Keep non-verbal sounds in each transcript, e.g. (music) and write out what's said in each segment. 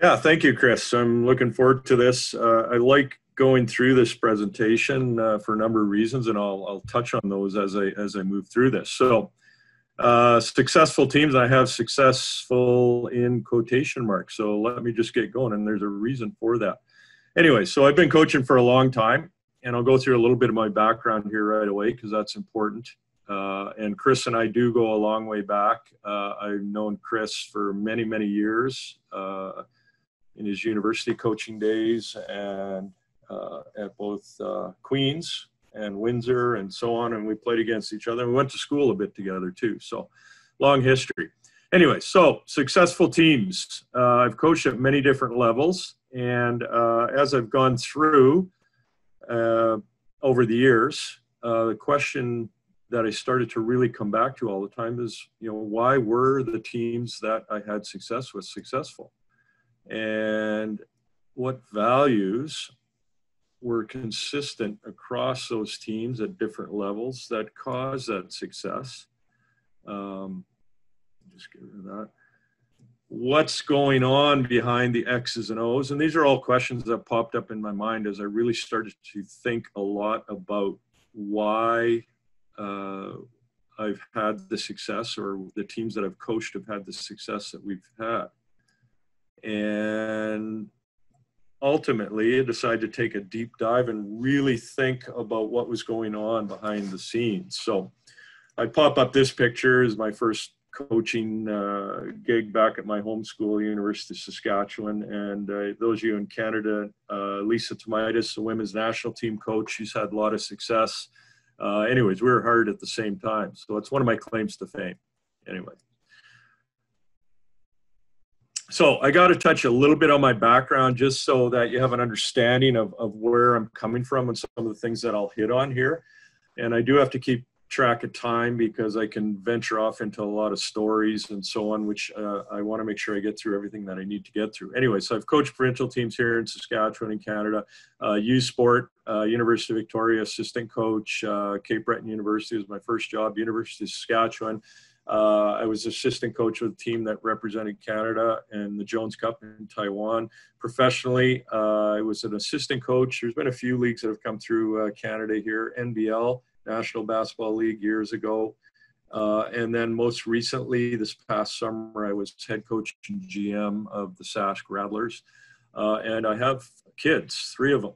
Yeah, thank you, Chris. I'm looking forward to this. Uh, I like going through this presentation uh, for a number of reasons, and I'll, I'll touch on those as I as I move through this. So, uh, successful teams, I have successful in quotation marks. So let me just get going, and there's a reason for that. Anyway, so I've been coaching for a long time, and I'll go through a little bit of my background here right away because that's important. Uh, and Chris and I do go a long way back. Uh, I've known Chris for many, many years uh, in his university coaching days and uh, at both uh, Queens and Windsor and so on. And we played against each other. We went to school a bit together too. So long history. Anyway, so successful teams. Uh, I've coached at many different levels. And uh, as I've gone through uh, over the years, uh, the question that I started to really come back to all the time is, you know, why were the teams that I had success with successful? And what values were consistent across those teams at different levels that caused that success. Um, just get rid of that. What's going on behind the X's and O's? And these are all questions that popped up in my mind as I really started to think a lot about why uh, I've had the success or the teams that I've coached have had the success that we've had. And ultimately I decided to take a deep dive and really think about what was going on behind the scenes. So I pop up this picture as my first coaching uh, gig back at my home school, University of Saskatchewan. And uh, those of you in Canada, uh, Lisa Thomaidis, the women's national team coach, she's had a lot of success. Uh, anyways, we were hired at the same time. So it's one of my claims to fame. Anyway so I got to touch a little bit on my background just so that you have an understanding of, of where I'm coming from and some of the things that I'll hit on here. And I do have to keep track of time because I can venture off into a lot of stories and so on, which uh, I want to make sure I get through everything that I need to get through. Anyway, so I've coached provincial teams here in Saskatchewan and Canada, uh, U Sport, uh, University of Victoria, assistant coach, uh, Cape Breton University was my first job, University of Saskatchewan. Uh, I was assistant coach of a team that represented Canada in the Jones Cup in Taiwan. Professionally, uh, I was an assistant coach. There's been a few leagues that have come through uh, Canada here, NBL, National Basketball League, years ago. Uh, and then most recently, this past summer, I was head coach and GM of the Sask Rattlers. Uh, and I have kids, three of them.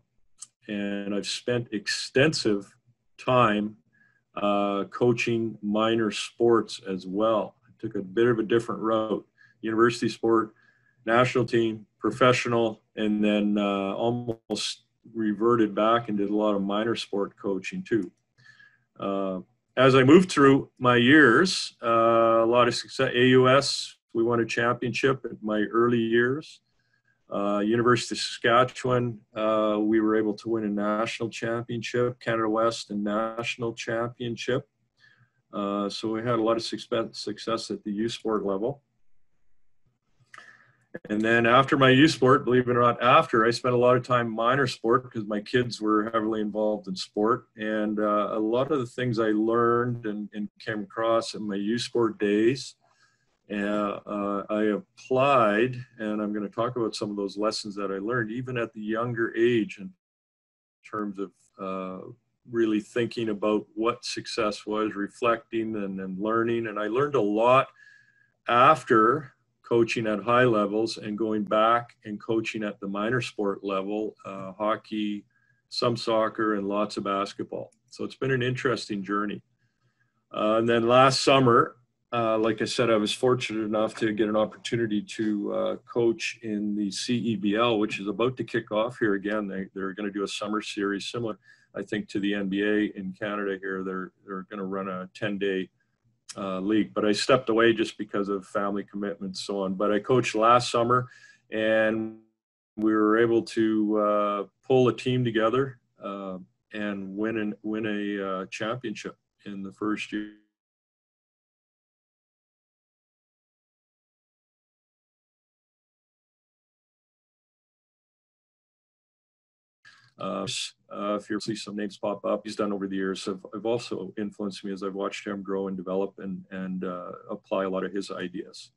And I've spent extensive time uh, coaching minor sports as well. I took a bit of a different route university sport, national team, professional, and then uh, almost reverted back and did a lot of minor sport coaching too. Uh, as I moved through my years, uh, a lot of success. AUS, we won a championship in my early years. Uh, University of Saskatchewan, uh, we were able to win a national championship, Canada West and national championship. Uh, so we had a lot of success at the U Sport level. And then after my U Sport, believe it or not, after I spent a lot of time minor sport because my kids were heavily involved in sport. And uh, a lot of the things I learned and, and came across in my U Sport days uh, I applied, and I'm going to talk about some of those lessons that I learned, even at the younger age, in terms of uh, really thinking about what success was, reflecting and, and learning. And I learned a lot after coaching at high levels and going back and coaching at the minor sport level uh, hockey, some soccer, and lots of basketball. So it's been an interesting journey. Uh, and then last summer, uh, like I said, I was fortunate enough to get an opportunity to uh, coach in the CEBL, which is about to kick off here again. They, they're going to do a summer series similar, I think, to the NBA in Canada here. They're, they're going to run a 10 day uh, league. But I stepped away just because of family commitments so on. But I coached last summer and we were able to uh, pull a team together uh, and win, an, win a uh, championship in the first year Uh, uh, if you see some names pop up, he's done over the years have, have also influenced me as I've watched him grow and develop and, and uh, apply a lot of his ideas.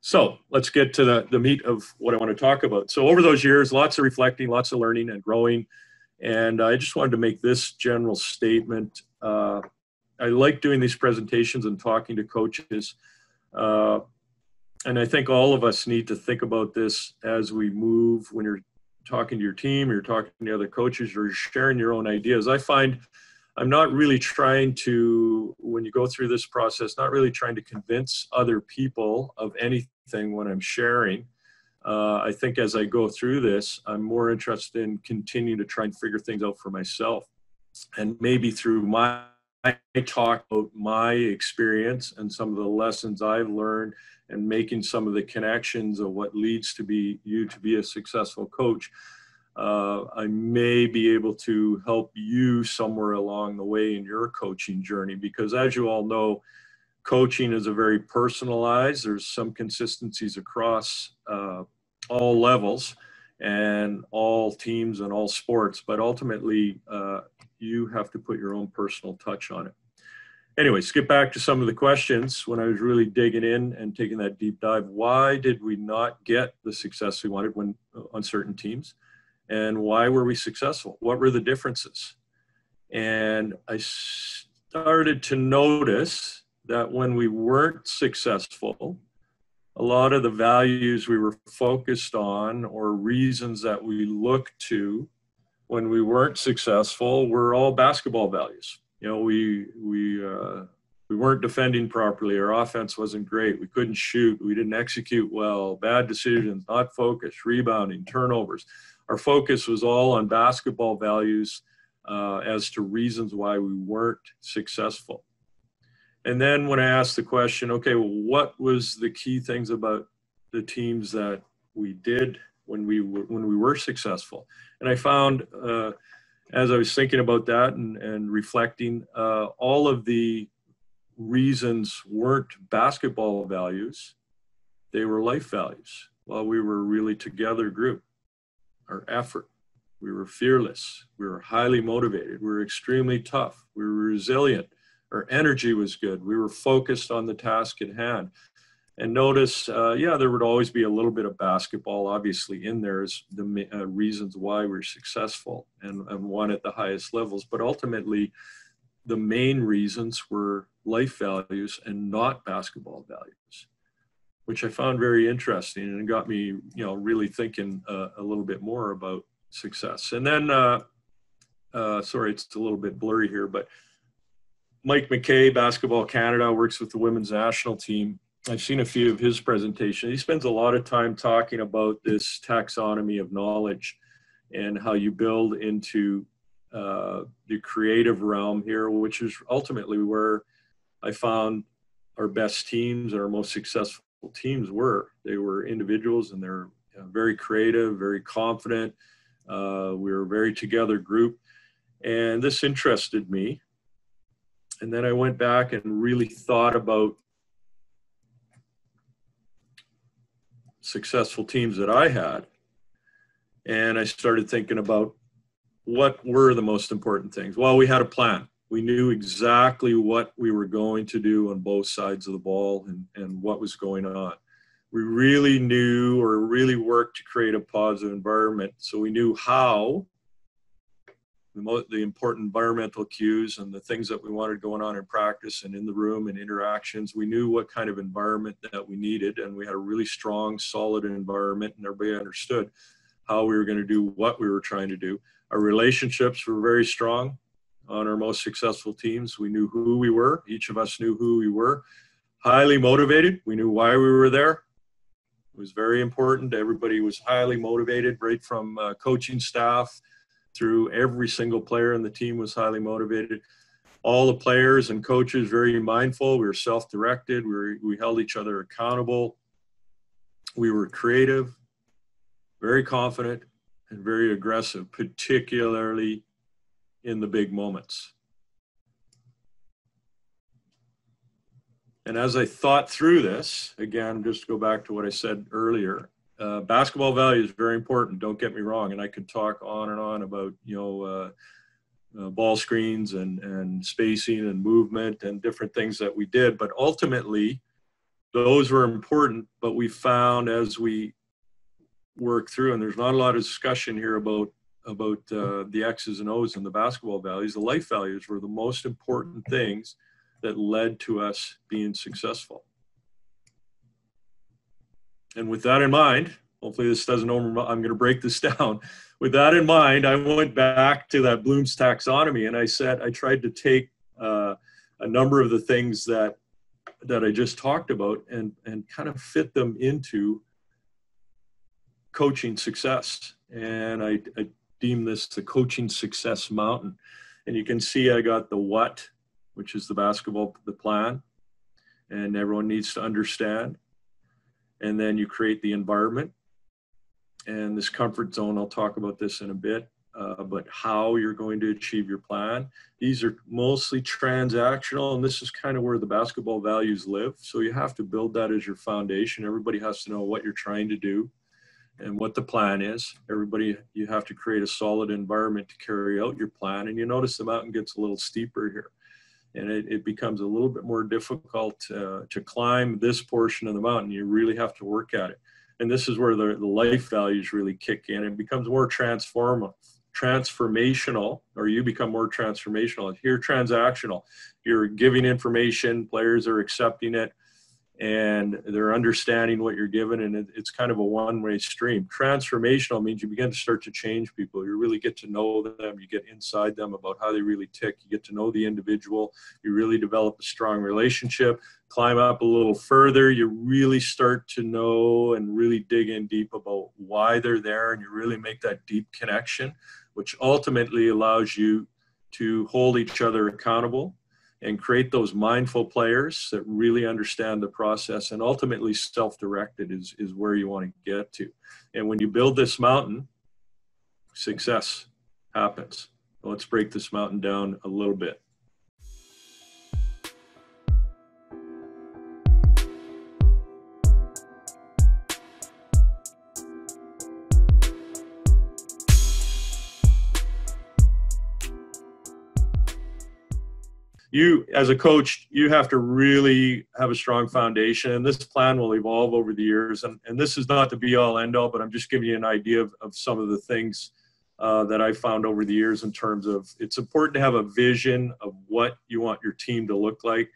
So let's get to the, the meat of what I want to talk about. So over those years, lots of reflecting, lots of learning and growing. And I just wanted to make this general statement. Uh, I like doing these presentations and talking to coaches. Uh, and I think all of us need to think about this as we move when you're talking to your team, you're talking to other coaches, or you're sharing your own ideas. I find I'm not really trying to, when you go through this process, not really trying to convince other people of anything when I'm sharing. Uh, I think as I go through this, I'm more interested in continuing to try and figure things out for myself. And maybe through my talk about my experience and some of the lessons I've learned and making some of the connections of what leads to be you to be a successful coach uh, I may be able to help you somewhere along the way in your coaching journey because, as you all know, coaching is a very personalized. There's some consistencies across uh, all levels and all teams and all sports, but ultimately, uh, you have to put your own personal touch on it. Anyway, skip back to some of the questions when I was really digging in and taking that deep dive. Why did we not get the success we wanted when uh, on certain teams? and why were we successful? What were the differences? And I started to notice that when we weren't successful, a lot of the values we were focused on or reasons that we looked to when we weren't successful we were all basketball values. You know, we we uh, we weren't defending properly. Our offense wasn't great. We couldn't shoot. We didn't execute well. Bad decisions, not focused, rebounding, turnovers our focus was all on basketball values uh, as to reasons why we weren't successful. And then when I asked the question, okay, well, what was the key things about the teams that we did when we were, when we were successful? And I found, uh, as I was thinking about that and, and reflecting, uh, all of the reasons weren't basketball values; they were life values. While we were really together group our effort. We were fearless. We were highly motivated. We were extremely tough. We were resilient. Our energy was good. We were focused on the task at hand. And notice, uh, yeah, there would always be a little bit of basketball, obviously, in there as the uh, reasons why we're successful and, and won at the highest levels. But ultimately, the main reasons were life values and not basketball values which I found very interesting and got me, you know, really thinking uh, a little bit more about success. And then, uh, uh, sorry, it's a little bit blurry here, but Mike McKay, Basketball Canada, works with the women's national team. I've seen a few of his presentations. He spends a lot of time talking about this taxonomy of knowledge and how you build into uh, the creative realm here, which is ultimately where I found our best teams and our most successful teams were. They were individuals and they're very creative, very confident. Uh, we were a very together group. And this interested me. And then I went back and really thought about successful teams that I had. And I started thinking about what were the most important things. Well, we had a plan we knew exactly what we were going to do on both sides of the ball and, and what was going on. We really knew or really worked to create a positive environment. So we knew how the, the important environmental cues and the things that we wanted going on in practice and in the room and interactions. We knew what kind of environment that we needed, and we had a really strong, solid environment, and everybody understood how we were going to do what we were trying to do. Our relationships were very strong on our most successful teams. We knew who we were. Each of us knew who we were. Highly motivated. We knew why we were there. It was very important. Everybody was highly motivated, right from uh, coaching staff through every single player in the team was highly motivated. All the players and coaches very mindful. We were self-directed. We, were, we held each other accountable. We were creative, very confident, and very aggressive, particularly in the big moments. And as I thought through this, again, just to go back to what I said earlier, uh, basketball value is very important. Don't get me wrong, and I could talk on and on about you know uh, uh, ball screens and and spacing and movement and different things that we did. But ultimately, those were important, but we found as we work through, and there's not a lot of discussion here about about uh, the X's and O's and the basketball values. The life values were the most important things that led to us being successful. And with that in mind, hopefully this doesn't over, I'm going to break this (laughs) down. With that in mind, I went back to that Bloom's taxonomy and I said, I tried to take uh, a number of the things that that I just talked about and, and kind of fit them into coaching success. And I, I deem this the coaching success mountain. And you can see I got the what, which is the basketball, the plan, and everyone needs to understand. And then you create the environment and this comfort zone. I'll talk about this in a bit uh, but how you're going to achieve your plan. These are mostly transactional, and this is kind of where the basketball values live. So you have to build that as your foundation. Everybody has to know what you're trying to do and what the plan is. Everybody, you have to create a solid environment to carry out your plan. And you notice the mountain gets a little steeper here. And it, it becomes a little bit more difficult uh, to climb this portion of the mountain. You really have to work at it. And this is where the, the life values really kick in. It becomes more transformative transformational or you become more transformational if you're transactional you're giving information players are accepting it and they're understanding what you're given and it, it's kind of a one-way stream. Transformational means you begin to start to change people. You really get to know them. You get inside them about how they really tick. You get to know the individual. You really develop a strong relationship. Climb up a little further you really start to know and really dig in deep about why they're there and you really make that deep connection which ultimately allows you to hold each other accountable and create those mindful players that really understand the process and ultimately self-directed is, is where you want to get to. And when you build this mountain, success happens. Let's break this mountain down a little bit. You as a coach you have to really have a strong foundation and this plan will evolve over the years. And, and this is not the be all end all but i'm just giving you an idea of, of some of the things uh, that i found over the years in terms of it's important to have a vision of what you want your team to look like.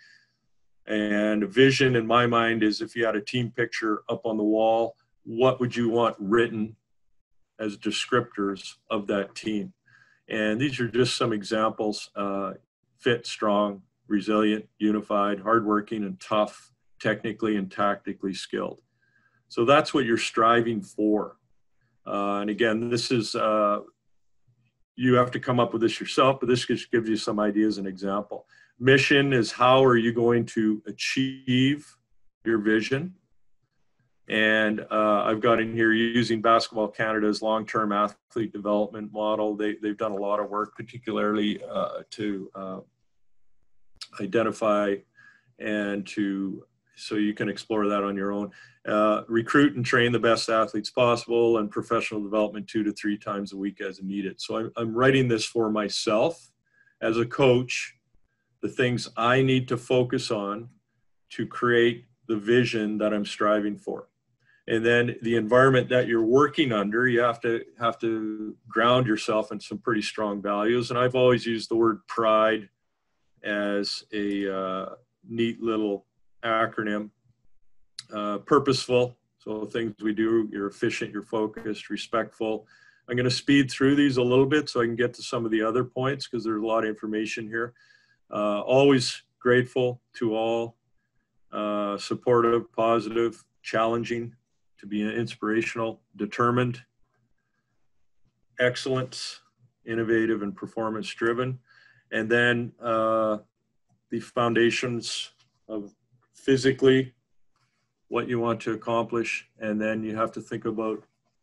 And a vision in my mind is if you had a team picture up on the wall what would you want written as descriptors of that team? And these are just some examples uh, fit, strong, resilient, unified, hardworking, and tough, technically and tactically skilled. So that's what you're striving for. Uh, and again, this is, uh, you have to come up with this yourself, but this just gives you some ideas and example. Mission is how are you going to achieve your vision? And uh, I've got in here using Basketball Canada's long-term athlete development model. They, they've done a lot of work, particularly uh, to uh, identify and to so you can explore that on your own. Uh, recruit and train the best athletes possible and professional development two to three times a week as needed. So I'm, I'm writing this for myself as a coach, the things I need to focus on to create the vision that I'm striving for and then the environment that you're working under you have to have to ground yourself in some pretty strong values. And i've always used the word pride as a uh, neat little acronym. Uh, purposeful. So things we do you're efficient you're focused respectful. I'm going to speed through these a little bit so i can get to some of the other points because there's a lot of information here. Uh, always grateful to all uh, supportive positive challenging to be inspirational, determined, excellence, innovative, and performance driven. And then uh, the foundations of physically what you want to accomplish. And then you have to think about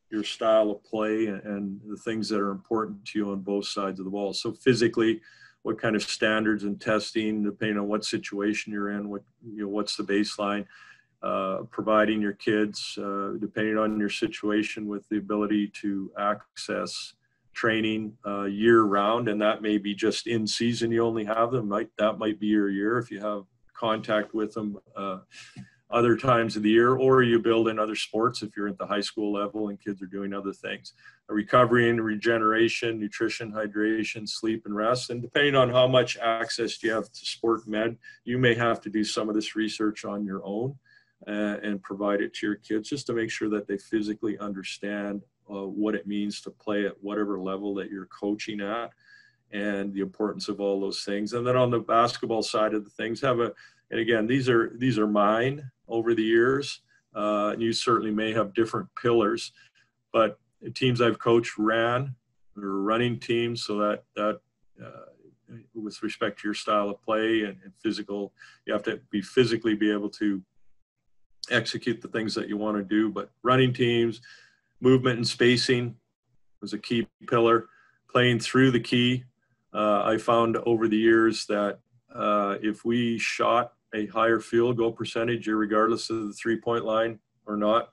your style of play and, and the things that are important to you on both sides of the ball. So physically, what kind of standards and testing, depending on what situation you're in, what you know, what's the baseline uh, providing your kids, uh, depending on your situation, with the ability to access training uh, year round, and that may be just in season. You only have them. Might that might be your year if you have contact with them uh, other times of the year, or you build in other sports if you're at the high school level and kids are doing other things. Recovery and regeneration, nutrition, hydration, sleep, and rest. And depending on how much access you have to sport med, you may have to do some of this research on your own uh, and provide it to your kids just to make sure that they physically understand uh, what it means to play at whatever level that you're coaching at and the importance of all those things. And then on the basketball side of the things, have a and again these are these are mine over the years. Uh, and you certainly may have different pillars, but teams I've coached ran or running teams, so that that uh, with respect to your style of play and, and, physical, you have to be physically be able to execute the things that you want to do. But running teams, movement and spacing was a key pillar. Playing through the key, uh, I found over the years that uh, if we shot a higher field goal percentage, regardless of the three point line or not.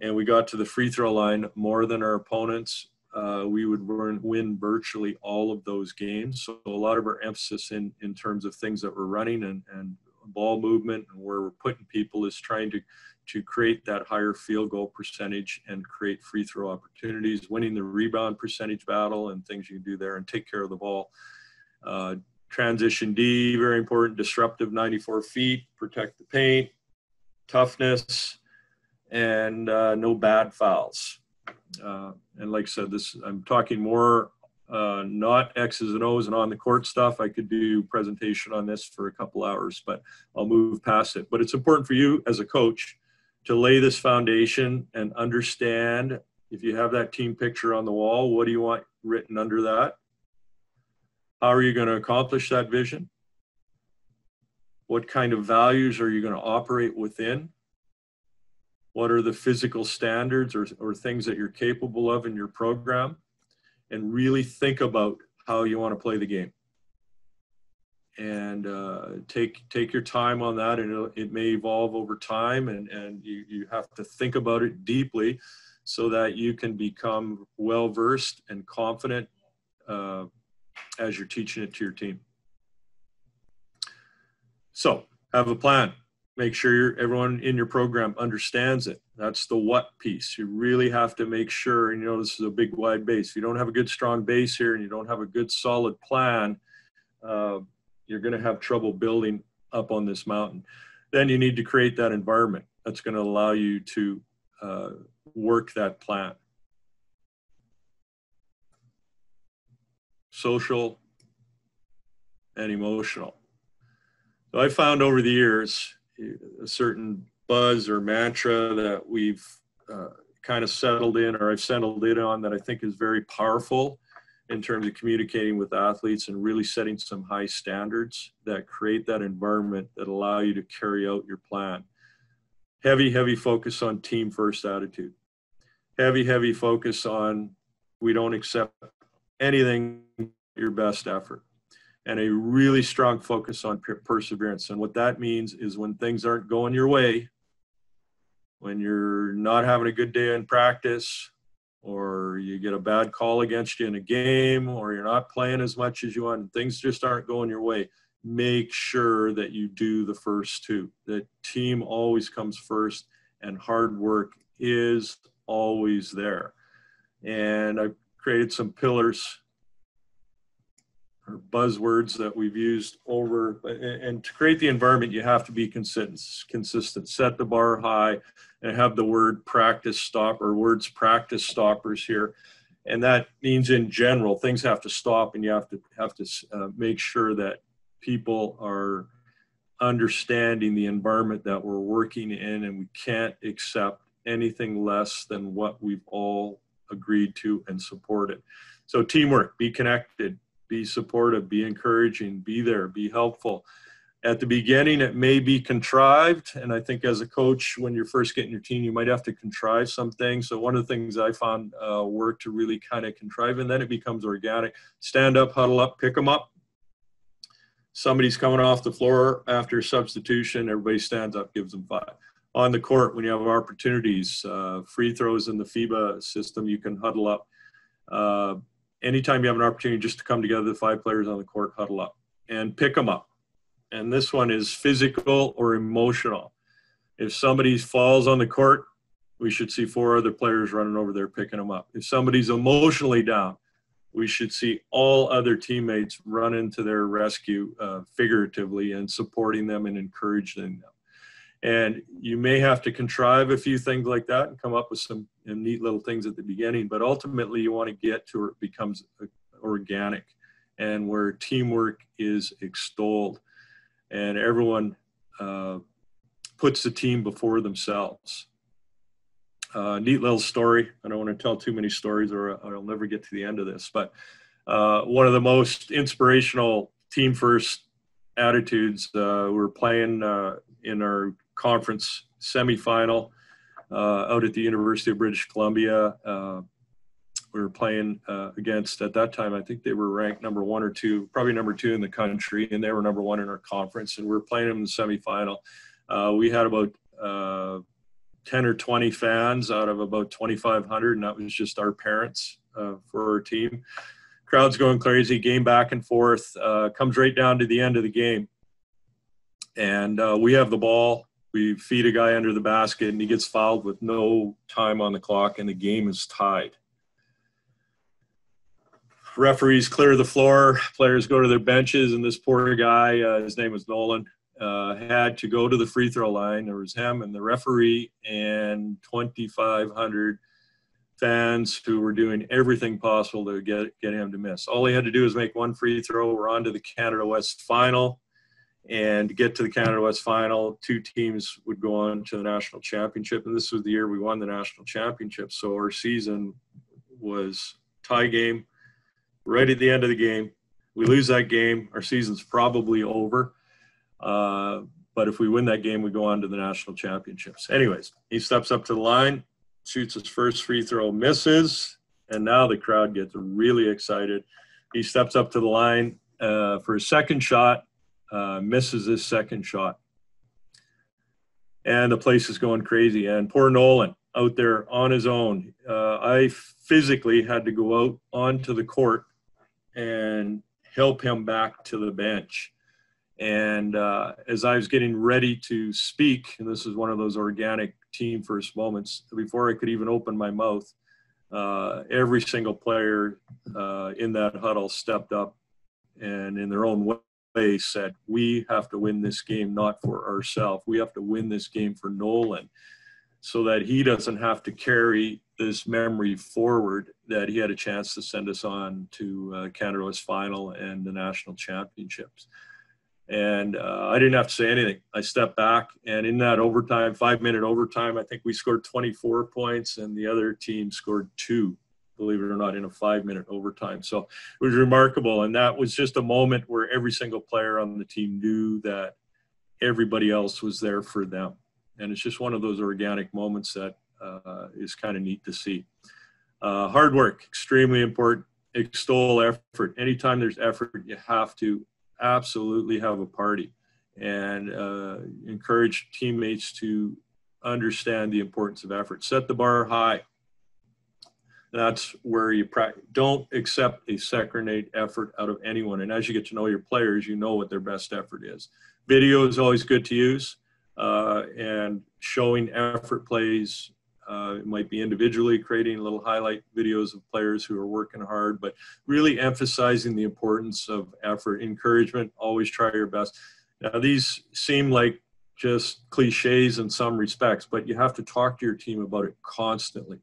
And we got to the free throw line more than our opponents. Uh, we would win, win virtually all of those games. So a lot of our emphasis in, in terms of things that we're running and, and ball movement and where we're putting people is trying to, to create that higher field goal percentage and create free throw opportunities, winning the rebound percentage battle and things you can do there and take care of the ball. Uh, Transition D, very important, disruptive 94 feet, protect the paint, toughness, and uh, no bad fouls. Uh, and like I said, this I'm talking more uh, not X's and O's and on the court stuff. I could do presentation on this for a couple hours, but I'll move past it. But it's important for you as a coach to lay this foundation and understand if you have that team picture on the wall, what do you want written under that? How are you going to accomplish that vision? What kind of values are you going to operate within? What are the physical standards or, or things that you're capable of in your program? And really think about how you want to play the game. And uh, take take your time on that, and it may evolve over time, and, and you, you have to think about it deeply so that you can become well versed and confident uh, as you're teaching it to your team. So have a plan. Make sure everyone in your program understands it. That's the what piece. You really have to make sure, and you know, this is a big wide base. If you don't have a good strong base here and you don't have a good solid plan, uh, you're going to have trouble building up on this mountain. Then you need to create that environment that's going to allow you to uh, work that plan. social, and emotional. So I found over the years a certain buzz or mantra that we've uh, kind of settled in or I've settled in on that I think is very powerful in terms of communicating with athletes and really setting some high standards that create that environment that allow you to carry out your plan. Heavy, heavy focus on team first attitude. Heavy, heavy focus on we don't accept anything your best effort and a really strong focus on perseverance. And what that means is when things aren't going your way, when you're not having a good day in practice, or you get a bad call against you in a game, or you're not playing as much as you want, and things just aren't going your way, make sure that you do the first two. The team always comes first, and hard work is always there. And I've created some pillars or buzzwords that we've used over and to create the environment you have to be consistent consistent. Set the bar high and have the word practice stop or words practice stoppers here. And that means in general things have to stop and you have to have to uh, make sure that people are understanding the environment that we're working in and we can't accept anything less than what we've all agreed to and supported. So teamwork be connected be supportive, be encouraging, be there, be helpful. At the beginning, it may be contrived. And I think as a coach, when you're first getting your team, you might have to contrive some things. So, one of the things I found uh, work to really kind of contrive, and then it becomes organic. Stand up, huddle up, pick them up. Somebody's coming off the floor after substitution, everybody stands up, gives them five. On the court, when you have opportunities, uh, free throws in the FIBA system, you can huddle up. Uh, anytime you have an opportunity just to come together, the five players on the court huddle up and pick them up. And this one is physical or emotional. If somebody falls on the court, we should see four other players running over there picking them up. If somebody's emotionally down, we should see all other teammates run into their rescue uh, figuratively and supporting them and encouraging them. And you may have to contrive a few things like that and come up with some neat little things at the beginning, but ultimately you want to get to where it becomes uh, organic and where teamwork is extolled and everyone uh, puts the team before themselves. Uh, neat little story. I don't want to tell too many stories or I'll never get to the end of this, but uh, one of the most inspirational team first attitudes. Uh, we are playing uh, in our conference semifinal uh, out at the University of British Columbia. Uh, we were playing uh, against at that time. I think they were ranked number one or two, probably number two in the country, and they were number one in our conference. And we were playing them in the semifinal. We had about uh, 10 or 20 fans out of about 2,500, and that was just our parents uh, for our team. Crowd's going crazy, game back and forth. Uh, comes right down to the end of the game, and uh, we have the ball. We feed a guy under the basket, and he gets fouled with no time on the clock, and the game is tied referees clear the floor, players go to their benches, and this poor guy, uh, his name was Nolan, uh, had to go to the free throw line. There was him and the referee and 2,500 fans who were doing everything possible to get get him to miss. All he had to do was make one free throw. We're on to the Canada West final. And to get to the Canada West final, two teams would go on to the national championship. And this was the year we won the national championship. So our season was tie game right at the end of the game. We lose that game, our season's probably over. Uh, but if we win that game, we go on to the national championships. Anyways, he steps up to the line, shoots his first free throw, misses, and now the crowd gets really excited. He steps up to the line uh, for his second shot, uh, misses his second shot. And the place is going crazy. And poor Nolan out there on his own. Uh, I physically had to go out onto the court and help him back to the bench. And uh, as I was getting ready to speak, and this is one of those organic team first moments, before I could even open my mouth, uh, every single player uh, in that huddle stepped up and, in their own way, said, We have to win this game not for ourselves. We have to win this game for Nolan so that he doesn't have to carry this memory forward that he had a chance to send us on to uh, Canada West final and the national championships. And uh, I didn't have to say anything. I stepped back, and in that overtime, five minute overtime, I think we scored 24 points, and the other team scored two, believe it or not, in a five minute overtime. So it was remarkable. And that was just a moment where every single player on the team knew that everybody else was there for them. And it's just one of those organic moments that uh, is kind of neat to see. Uh, hard work, extremely important. Extol effort. Anytime there's effort, you have to absolutely have a party and uh, encourage teammates to understand the importance of effort. Set the bar high. That's where you practice. Don't accept a second-rate effort out of anyone. And as you get to know your players, you know what their best effort is. Video is always good to use, uh, and showing effort plays uh, it might be individually creating little highlight videos of players who are working hard, but really emphasizing the importance of effort, encouragement, always try your best. Now, these seem like just cliches in some respects, but you have to talk to your team about it constantly.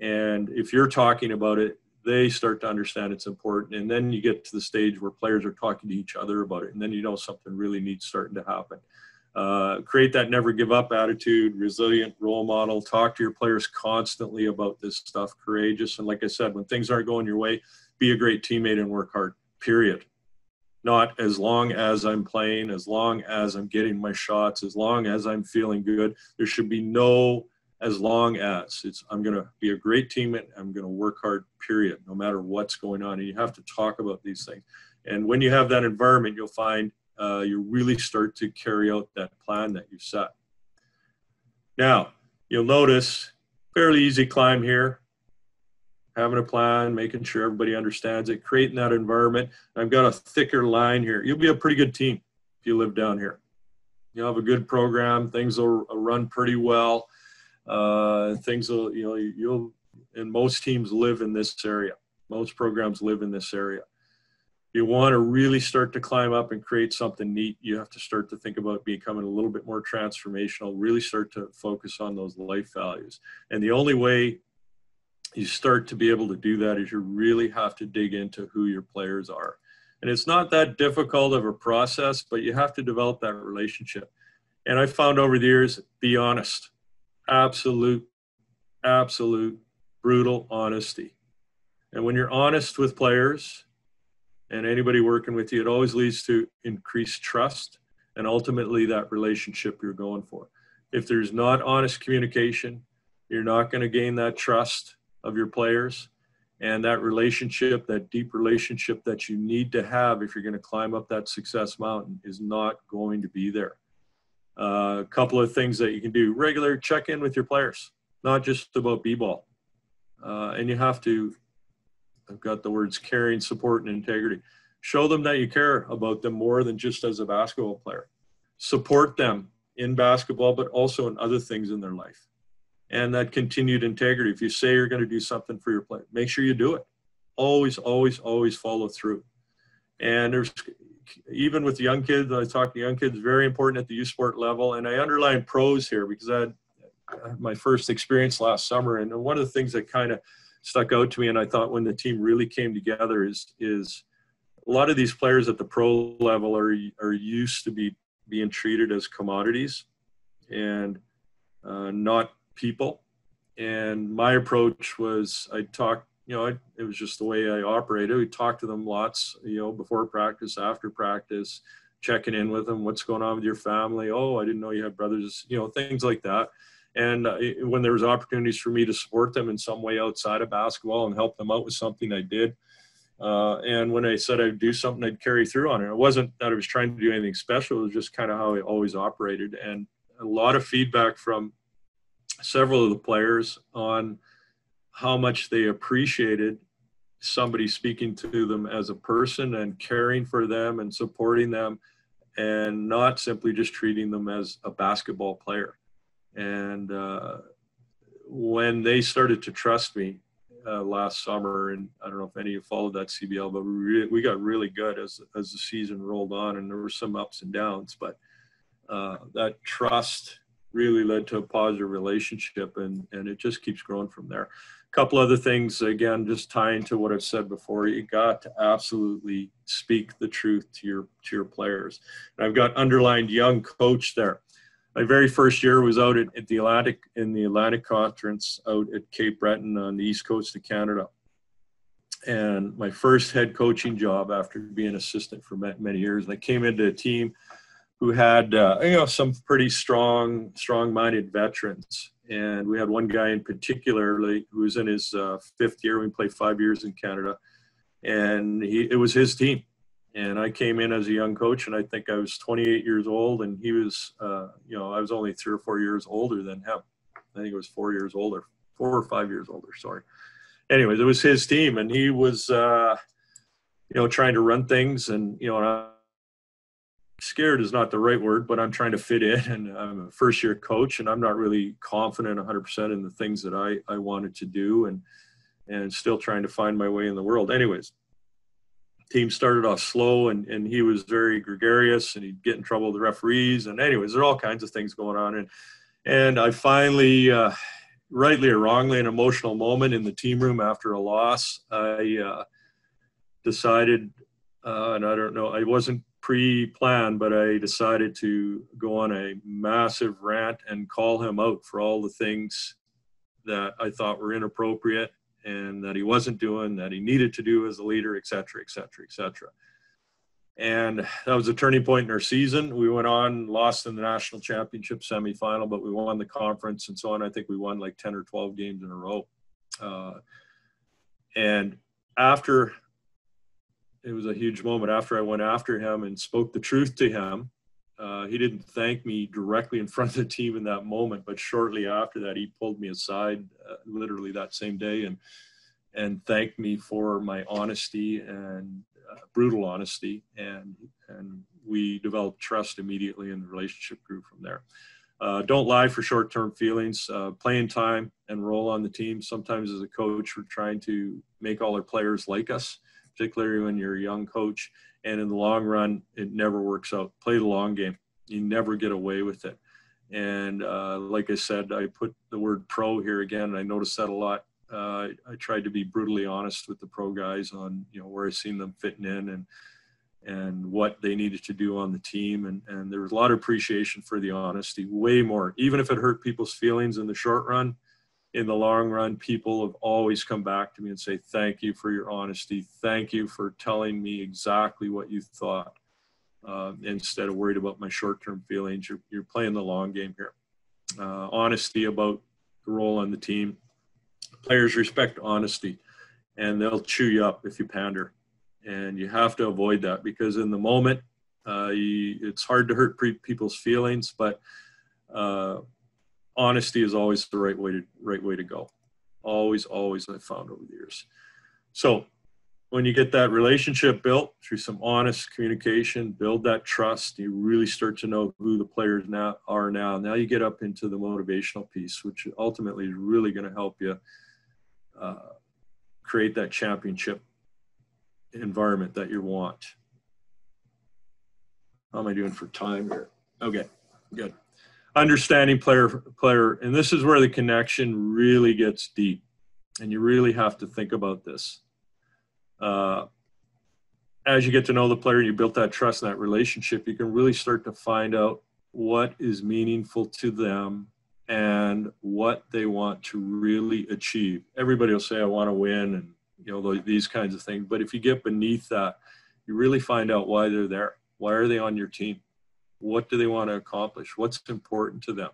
And if you're talking about it, they start to understand it's important. And then you get to the stage where players are talking to each other about it. And then you know something really needs starting to happen. Uh, create that never give up attitude, resilient role model. Talk to your players constantly about this stuff. Courageous. And like I said, when things aren't going your way, be a great teammate and work hard, period. Not as long as I'm playing, as long as I'm getting my shots, as long as I'm feeling good. There should be no as long as it's i'm going to be a great teammate i'm going to work hard period no matter what's going on and you have to talk about these things and when you have that environment you'll find uh, you really start to carry out that plan that you've set. Now, you'll notice fairly easy climb here. Having a plan, making sure everybody understands it, creating that environment. I've got a thicker line here. You'll be a pretty good team if you live down here. you'll have a good program, things will run pretty well. Uh, things will, you know, you'll, and most teams live in this area. Most programs live in this area. You want to really start to climb up and create something neat. You have to start to think about becoming a little bit more transformational, really start to focus on those life values. And the only way you start to be able to do that is you really have to dig into who your players are. And it's not that difficult of a process, but you have to develop that relationship. And I found over the years, be honest, absolute, absolute, brutal honesty. And when you're honest with players and anybody working with you, it always leads to increased trust and ultimately that relationship you're going for. If there's not honest communication, you're not going to gain that trust of your players and that relationship, that deep relationship that you need to have if you're going to climb up that success mountain is not going to be there. A couple of things that you can do regular check in with your players, not just about b ball. Uh, and you have to, I've got the words caring, support, and integrity. Show them that you care about them more than just as a basketball player. Support them in basketball, but also in other things in their life and that continued integrity. If you say you're going to do something for your player, make sure you do it. Always, always, always follow through. And there's even with young kids, I talk to young kids, very important at the U sport level. And I underline pros here because I had my first experience last summer. And one of the things that kind of stuck out to me, and I thought when the team really came together, is is a lot of these players at the pro level are are used to be being treated as commodities and uh, not people. And my approach was I talked, you know, it was just the way I operated. We talked to them lots, you know, before practice, after practice, checking in with them. What's going on with your family? Oh, I didn't know you had brothers, you know, things like that. And uh, when there was opportunities for me to support them in some way outside of basketball and help them out with something, I did. Uh, and when I said I'd do something, I'd carry through on it. It wasn't that I was trying to do anything special. It was just kind of how I always operated. And a lot of feedback from several of the players on how much they appreciated somebody speaking to them as a person and caring for them and supporting them and not simply just treating them as a basketball player. And uh, when they started to trust me uh, last summer, and I don't know if any of you followed that CBL, but we, re- we got really good as, as the season rolled on, and there were some ups and downs. But uh, that trust really led to a positive relationship and, and it just keeps growing from there. A couple other things, again, just tying to what I've said before, you got to absolutely speak the truth to your, to your players. And I've got underlined young coach there. My very first year was out at, at the Atlantic, in the Atlantic Conference out at Cape Breton on the east coast of Canada. And my first head coaching job after being assistant for many years, I came into a team – who had uh, you know some pretty strong strong-minded veterans. And we had one guy in particularly who was in his uh, fifth year we played five years in canada. And he it was his team. And i came in as a young coach and i think i was 28 years old and he was uh, you know i was only three or four years older than him. I think it was four years older four or five years older sorry. Anyways it was his team and he was uh, you know trying to run things and you know scared is not the right word, but I'm trying to fit in and I'm a first year coach and I'm not really confident 100% in the things that I, I wanted to do and, and still trying to find my way in the world. Anyways, team started off slow and, and he was very gregarious and he'd get in trouble with the referees. And anyways, there are all kinds of things going on. And, and I finally, uh, rightly or wrongly, an emotional moment in the team room after a loss, I uh, decided, uh, and I don't know, I wasn't pre-planned, but I decided to go on a massive rant and call him out for all the things that I thought were inappropriate and that he wasn't doing, that he needed to do as a leader, et cetera, et cetera, et cetera. And that was a turning point in our season. We went on, lost in the national championship semifinal, but we won the conference and so on. I think we won like 10 or 12 games in a row. Uh, and after it was a huge moment after I went after him and spoke the truth to him. Uh, he didn't thank me directly in (laughs) front of the team in that moment, but shortly after that, he pulled me aside, uh, literally that same day, and and thanked me for my honesty and uh, brutal honesty, and and we developed trust immediately, and the relationship grew from there. Uh, don't lie for short-term feelings. Uh, playing time and role on the team. Sometimes, as a coach, we're trying to make all our players like us, particularly when you're a young coach. And in the long run, it never works out. Play the long game. You never get away with it. And uh, like I said, I put the word pro here again. And I noticed that a lot. Uh, I tried to be brutally honest with the pro guys on you know where I seen them fitting in and and what they needed to do on the team. And, and there was a lot of appreciation for the honesty, way more. Even if it hurt people's feelings in the short run, in the long run, people have always come back to me and say, Thank you for your honesty. Thank you for telling me exactly what you thought. Uh, instead of worried about my short term feelings, you're, you're playing the long game here. Uh, honesty about the role on the team. Players respect honesty and they'll chew you up if you pander and you have to avoid that because in the moment uh, you, it's hard to hurt pre- people's feelings but uh, honesty is always the right way to right way to go always always i've found over the years so when you get that relationship built through some honest communication build that trust you really start to know who the players now are now now you get up into the motivational piece which ultimately is really going to help you uh, create that championship environment that you want. How am I doing for time here? Okay, good. Understanding player player, and this is where the connection really gets deep, and you really have to think about this. Uh, as you get to know the player and you built that trust and that relationship, you can really start to find out what is meaningful to them and what they want to really achieve. Everybody will say, I want to win, and you know these kinds of things but if you get beneath that you really find out why they're there why are they on your team what do they want to accomplish? What's important to them?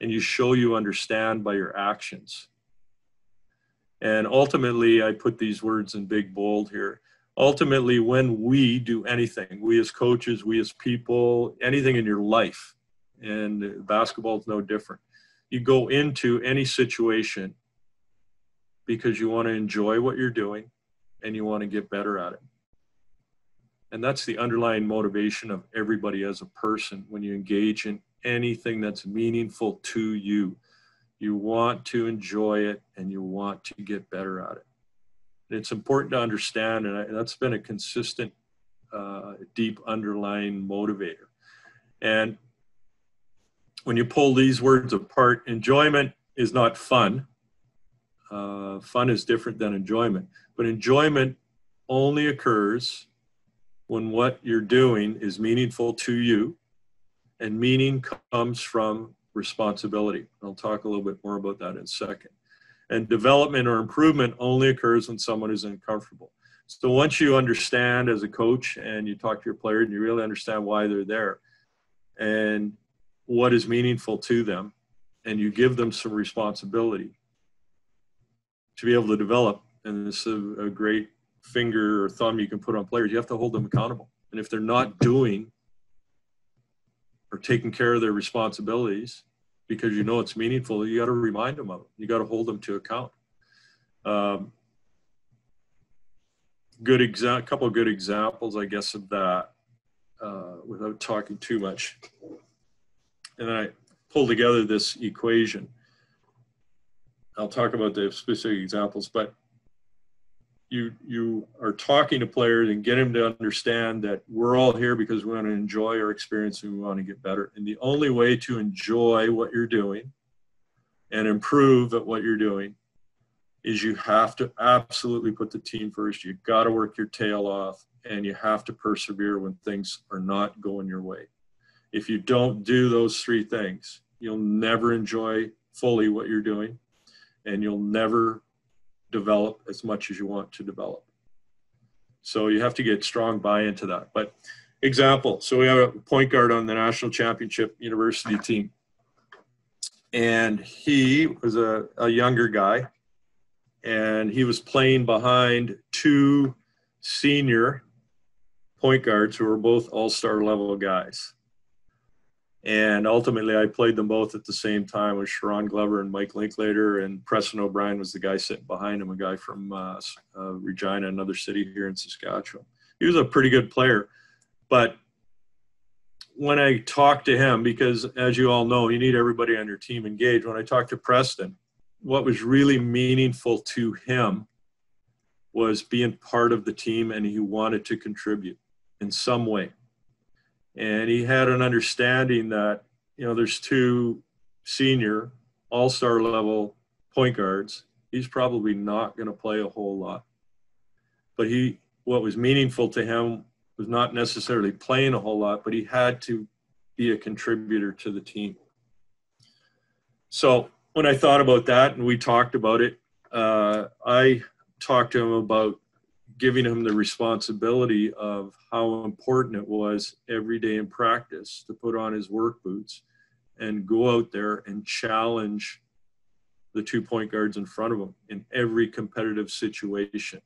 And you show you understand by your actions. And ultimately i put these words in big bold here. Ultimately when we do anything we as coaches we as people anything in your life and basketball is no different. You go into any situation because you want to enjoy what you're doing and you want to get better at it. And that's the underlying motivation of everybody as a person when you engage in anything that's meaningful to you. You want to enjoy it and you want to get better at it. It's important to understand, and that's been a consistent, uh, deep underlying motivator. And when you pull these words apart, enjoyment is not fun uh, fun is different than enjoyment, but enjoyment only occurs when what you're doing is meaningful to you, and meaning comes from responsibility. I'll talk a little bit more about that in a second. And development or improvement only occurs when someone is uncomfortable. So once you understand as a coach and you talk to your player and you really understand why they're there and what is meaningful to them, and you give them some responsibility, to be able to develop. And this is a, a great finger or thumb you can put on players. You have to hold them accountable. And if they're not doing or taking care of their responsibilities because you know it's meaningful, you got to remind them of it. You got to hold them to account. Um, good exa- couple of good examples, I guess, of that uh, without talking too much. And I pulled together this equation. I'll talk about the specific examples, but you you are talking to players and get them to understand that we're all here because we want to enjoy our experience and we want to get better. And the only way to enjoy what you're doing and improve at what you're doing is you have to absolutely put the team first. You got to work your tail off and you have to persevere when things are not going your way. If you don't do those three things, you'll never enjoy fully what you're doing and you'll never develop as much as you want to develop. So you have to get strong buy into that. But example, so we have a point guard on the national championship university team. And he was a, a younger guy and he was playing behind two senior point guards who were both all-star level guys. And ultimately, I played them both at the same time with Showron Glover and Mike Linklater, and Preston O'Brien was the guy sitting behind him, a guy from uh, uh, Regina, another city here in Saskatchewan. he was a pretty good player. But when I talked to him, because as you all know, you need everybody on your team engaged. When I talked to Preston, what was really meaningful to him was being part of the team and he wanted to contribute in some way. And he had an understanding that, you know, there's two senior all star level point guards. He's probably not going to play a whole lot. But he, what was meaningful to him was not necessarily playing a whole lot, but he had to be a contributor to the team. So when I thought about that and we talked about it, uh, I talked to him about giving him the responsibility of how important it was every day in practice to put on his work boots and go out there and challenge the two point guards in front of him in every competitive situation.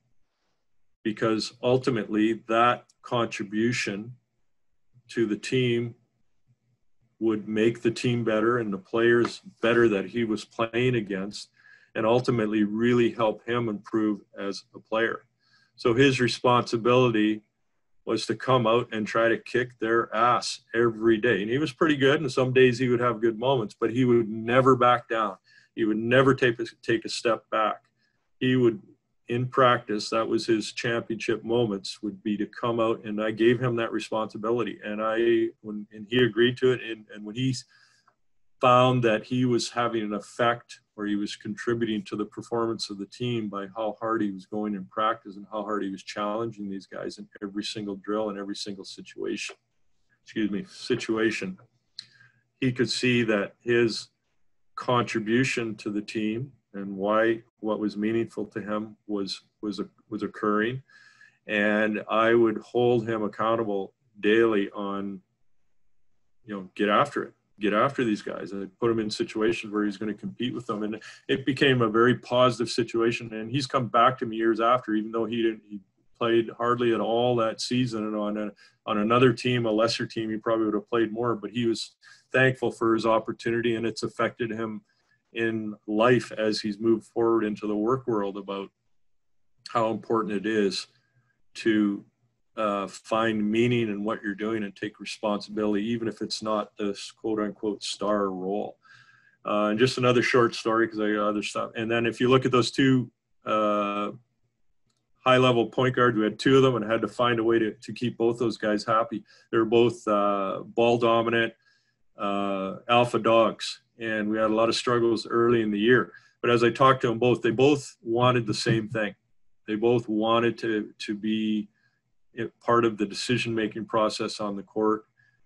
Because ultimately, that contribution to the team would make the team better and the players better that he was playing against and ultimately really help him improve as a player. So his responsibility was to come out and try to kick their ass every day. And he was pretty good, and some days he would have good moments, but he would never back down. He would never take a, take a step back. He would, in practice, that was his championship moments, would be to come out, and I gave him that responsibility. And I, when and he agreed to it, and, and when he found that he was having an effect where he was contributing to the performance of the team by how hard he was going in practice and how hard he was challenging these guys in every single drill and every single situation. Excuse me, situation. He could see that his contribution to the team and why what was meaningful to him was was was occurring and i would hold him accountable daily on you know get after it get after these guys and put him in situations where he's going to compete with them. And it became a very positive situation. And he's come back to me years after, even though he didn't, he played hardly at all that season. And on a, on another team, a lesser team, he probably would have played more, but he was thankful for his opportunity and it's affected him in life as he's moved forward into the work world about how important it is to uh, find meaning in what you're doing and take responsibility, even if it's not this quote unquote star role. Uh, and just another short story because I got other stuff. And then if you look at those two uh, high level point guards, we had two of them and had to find a way to, to keep both those guys happy. They were both uh, ball dominant uh, alpha dogs. And we had a lot of struggles early in the year. But as I talked to them both, they both wanted the same thing. They both wanted to, to be part of the decision making process on the court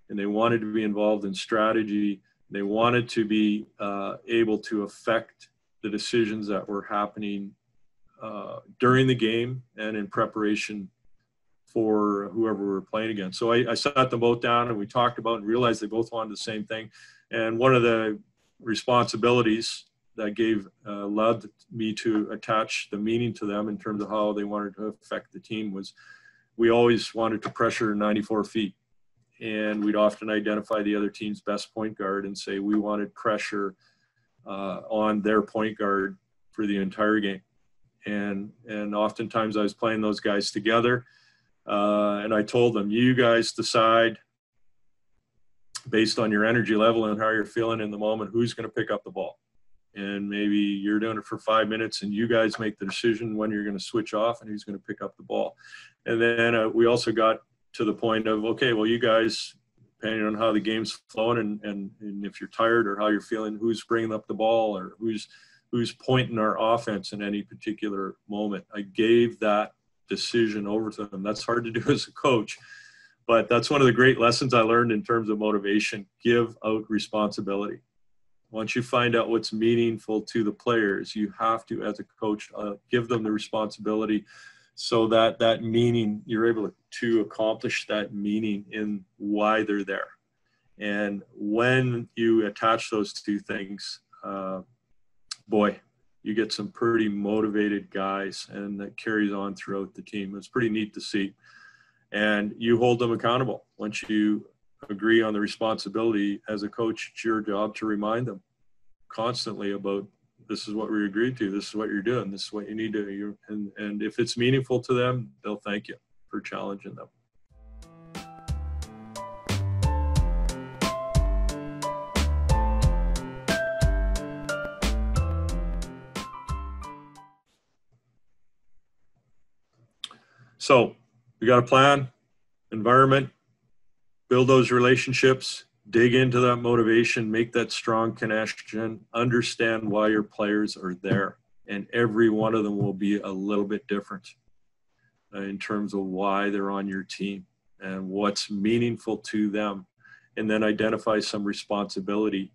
and they wanted to be involved in strategy they wanted to be uh, able to affect the decisions that were happening uh, during the game and in preparation for whoever we were playing against. So I, I, sat them both down and we talked about and realized they both wanted the same thing. And one of the responsibilities that gave uh, led me to attach the meaning to them in terms of how they wanted to affect the team was we always wanted to pressure 94 feet. And we'd often identify the other team's best point guard and say we wanted pressure uh, on their point guard for the entire game. And, and oftentimes I was playing those guys together. Uh, and I told them, you guys decide based on your energy level and how you're feeling in the moment, who's going to pick up the ball and maybe you're doing it for five minutes and you guys make the decision when you're going to switch off and who's going to pick up the ball. And then uh, we also got to the point of okay well you guys depending on how the game's flowing and, and, and if you're tired or how you're feeling who's bringing up the ball or who's who's pointing our offense in any particular moment. I gave that decision over to them. That's hard to do (laughs) as a coach but that's one of the great lessons i learned in terms of motivation. Give out responsibility once you find out what's meaningful to the players you have to as a coach uh, give them the responsibility so that that meaning you're able to accomplish that meaning in why they're there. And when you attach those two things uh, boy you get some pretty motivated guys and that carries on throughout the team. It's pretty neat to see. And you hold them accountable. Once you agree on the responsibility as a coach it's your job to remind them constantly about this is what we agreed to this is what you're doing this is what you need to you and and if it's meaningful to them they'll thank you for challenging them. So we got a plan, environment, build those relationships, dig into that motivation, make that strong connection, understand why your players are there. And every one of them will be a little bit different uh, in terms of why they're on your team and what's meaningful to them. And then identify some responsibility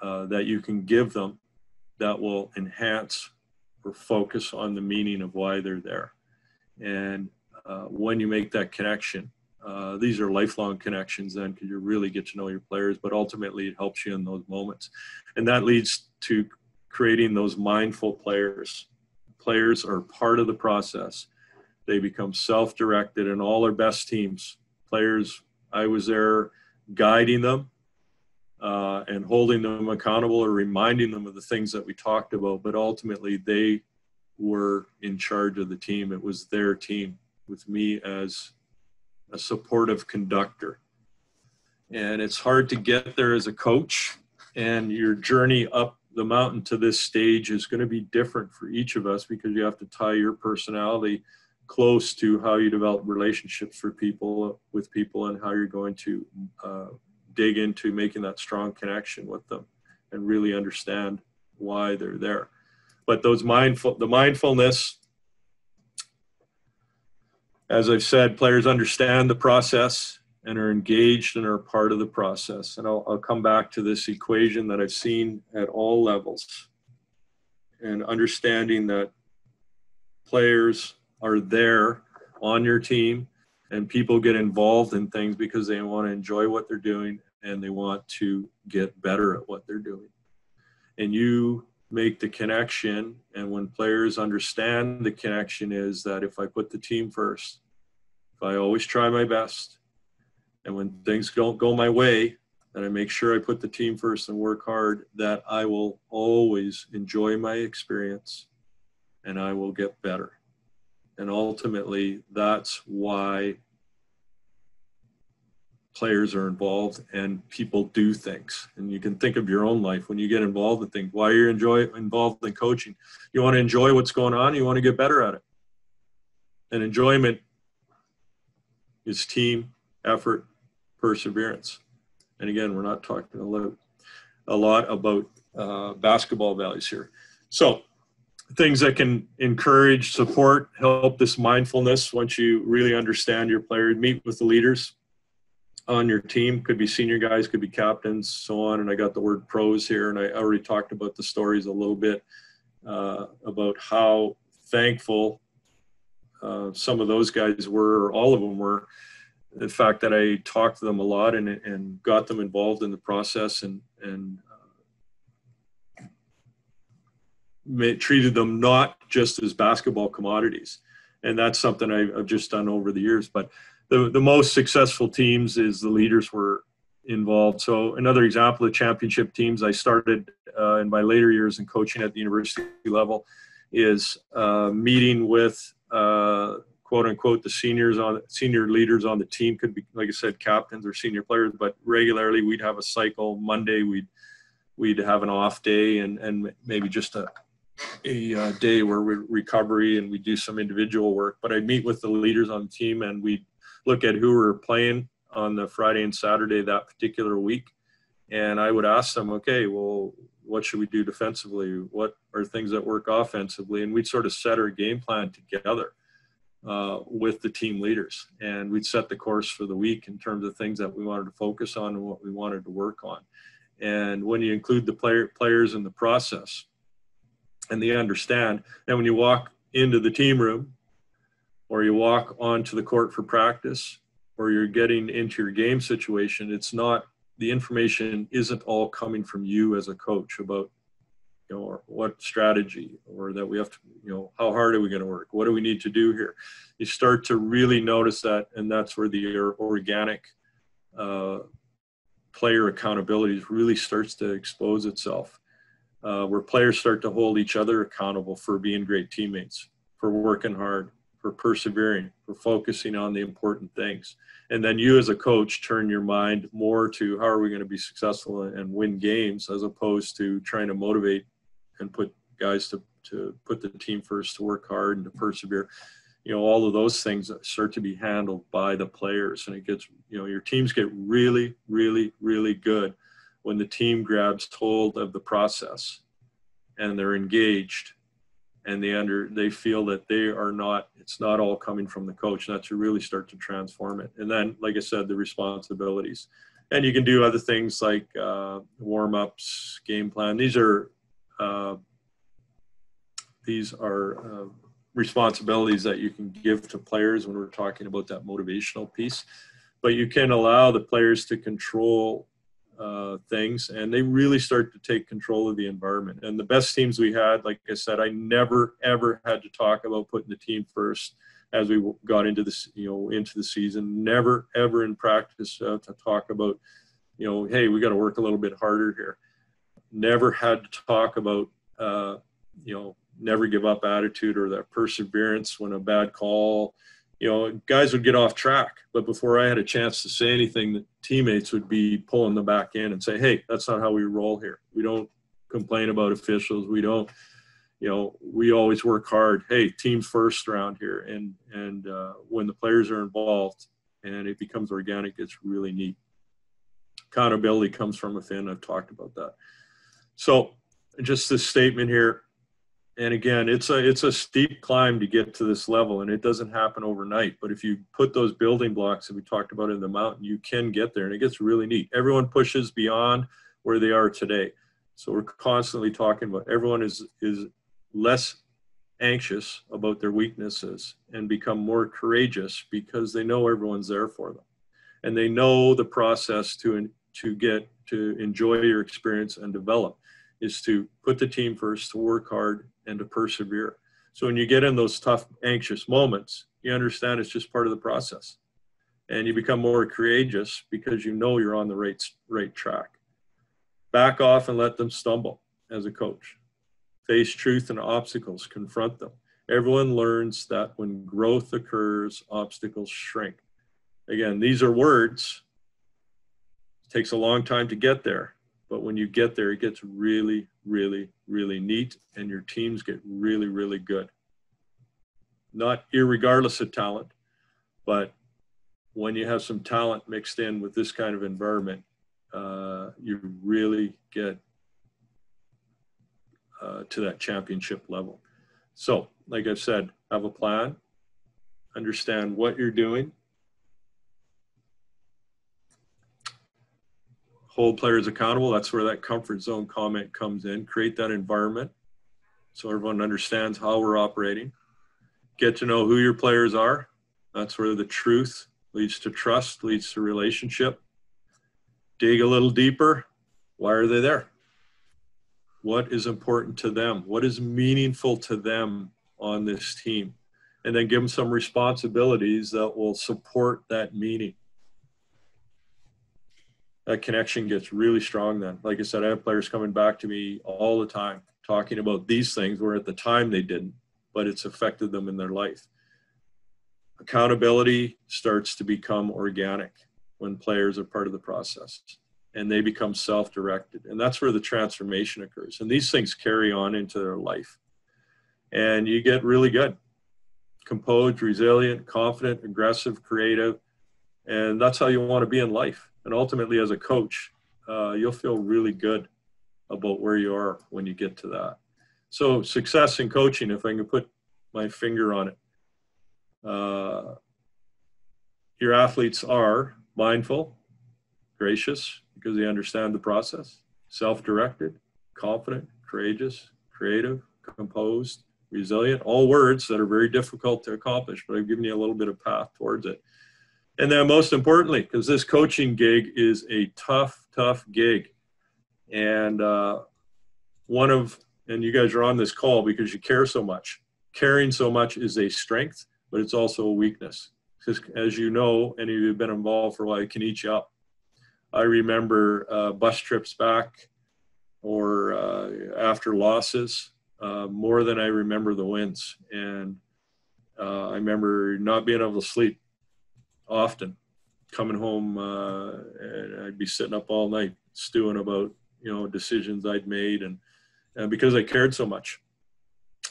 uh, that you can give them that will enhance or focus on the meaning of why they're there. And uh, when you make that connection, uh, these are lifelong connections then because you really get to know your players, but ultimately it helps you in those moments. And that leads to creating those mindful players. Players are part of the process. They become self directed in all their best teams. Players, I was there guiding them uh, and holding them accountable or reminding them of the things that we talked about, but ultimately they were in charge of the team. It was their team with me as a supportive conductor. And it's hard to get there as a coach, and your journey up the mountain to this stage is going to be different for each of us because you have to tie your personality close to how you develop relationships for people with people and how you're going to uh, dig into making that strong connection with them and really understand why they're there but those mindful the mindfulness as i've said players understand the process and are engaged and are part of the process. And I'll, I'll come back to this equation that i've seen at all levels and understanding that players are there on your team and people get involved in things because they want to enjoy what they're doing and they want to get better at what they're doing. And you make the connection and when players understand the connection is that if i put the team first if i always try my best and when things don't go my way and i make sure i put the team first and work hard that i will always enjoy my experience and i will get better. And ultimately that's why players are involved and people do things. And you can think of your own life. When you get involved in things why you're enjoy involved in coaching you want to enjoy what's going on you want to get better at it. And enjoyment is team effort perseverance. And again we're not talking a lot, a lot about uh, basketball values here. So things that can encourage support help this mindfulness once you really understand your players meet with the leaders on your team. Could be senior guys could be captains so on. And i got the word pros here and i already talked about the stories a little bit uh, about how thankful uh, some of those guys were or all of them were. The fact that i talked to them a lot and, and got them involved in the process and and uh, treated them not just as basketball commodities. And that's something i've just done over the years but the, the most successful teams is the leaders were involved. So another example of championship teams I started uh, in my later years in coaching at the university level is uh, meeting with uh, quote unquote the seniors on senior leaders on the team could be like I said captains or senior players, but regularly we'd have a cycle. Monday we'd we'd have an off day and and maybe just a a uh, day where we recovery and we do some individual work. But I'd meet with the leaders on the team and we'd look at who were playing on the Friday and Saturday that particular week. And I would ask them, okay, well, what should we do defensively? What are things that work offensively? And we'd sort of set our game plan together uh, with the team leaders. And we'd set the course for the week in terms of things that we wanted to focus on and what we wanted to work on. And when you include the player, players in the process and they understand, and when you walk into the team room or you walk onto the court for practice or you're getting into your game situation it's not the information isn't all coming from you as a coach about you know what strategy or that we have to you know how hard are we going to work? What do we need to do here? You start to really notice that and that's where the organic uh, player accountability really starts to expose itself. Uh, where players start to hold each other accountable for being great teammates for working hard for persevering, for focusing on the important things. And then you as a coach turn your mind more to how are we going to be successful and win games as opposed to trying to motivate and put guys to, to put the team first, to work hard and to persevere. You know, all of those things start to be handled by the players and it gets, you know, your teams get really, really, really good when the team grabs hold of the process and they're engaged and they under they feel that they are not it's not all coming from the coach that's to really start to transform it. And then like i said the responsibilities. And you can do other things like uh, warm-ups game plan. These are uh, these are uh, responsibilities that you can give to players when we're talking about that motivational piece. But you can allow the players to control uh, things and they really start to take control of the environment. And the best teams we had like i said i never ever had to talk about putting the team first as we got into this you know into the season. Never ever in practice uh, to talk about you know hey we got to work a little bit harder here. Never had to talk about uh, you know never give up attitude or that perseverance when a bad call you know, guys would get off track. But before I had a chance to say anything, the teammates would be pulling them back in and say, hey, that's not how we roll here. We don't complain about officials. We don't, you know, we always work hard. Hey, team first around here. And, and uh, when the players are involved and it becomes organic, it's really neat. Accountability comes from within. I've talked about that. So just this statement here and again it's a it's a steep climb to get to this level and it doesn't happen overnight. But if you put those building blocks that we talked about in the mountain you can get there and it gets really neat. Everyone pushes beyond where they are today. So we're constantly talking about everyone is is less anxious about their weaknesses and become more courageous because they know everyone's there for them. And they know the process to to get to enjoy your experience and develop is to put the team first to work hard and to persevere. So when you get in those tough, anxious moments, you understand it's just part of the process. And you become more courageous because you know you're on the right, right track. Back off and let them stumble as a coach. Face truth and obstacles, confront them. Everyone learns that when growth occurs, obstacles shrink. Again, these are words. It takes a long time to get there, but when you get there, it gets really, really, really neat, and your teams get really, really good. Not regardless of talent, but when you have some talent mixed in with this kind of environment, uh, you really get uh, to that championship level. So, like I've said, have a plan, understand what you're doing, hold players accountable. That's where that comfort zone comment comes in. Create that environment so everyone understands how we're operating. Get to know who your players are. That's where the truth leads to trust, leads to relationship. Dig a little deeper. Why are they there? What is important to them? What is meaningful to them on this team? And then give them some responsibilities that will support that meaning that connection gets really strong then. Like I said, I have players coming back to me all the time talking about these things where at the time they didn't, but it's affected them in their life. Accountability starts to become organic when players are part of the process and they become self directed. And that's where the transformation occurs. And these things carry on into their life. And you get really good composed, resilient, confident, aggressive, creative. And that's how you want to be in life and ultimately as a coach uh, you'll feel really good about where you are when you get to that. So success in coaching if i can put my finger on it uh, your athletes are mindful gracious because they understand the process self-directed confident courageous creative composed resilient all words that are very difficult to accomplish but i've given you a little bit of path towards it and then most importantly, because this coaching gig is a tough, tough gig. And uh, one of, and you guys are on this call because you care so much. Caring so much is a strength, but it's also a weakness. Because as you know, any of you have been involved for a while, it can eat you up. I remember uh, bus trips back or uh, after losses uh, more than I remember the wins. And Uh, I remember not being able to sleep often, coming home, uh, and I'd be sitting up all night stewing about you know decisions I'd made, and, and because I cared so much.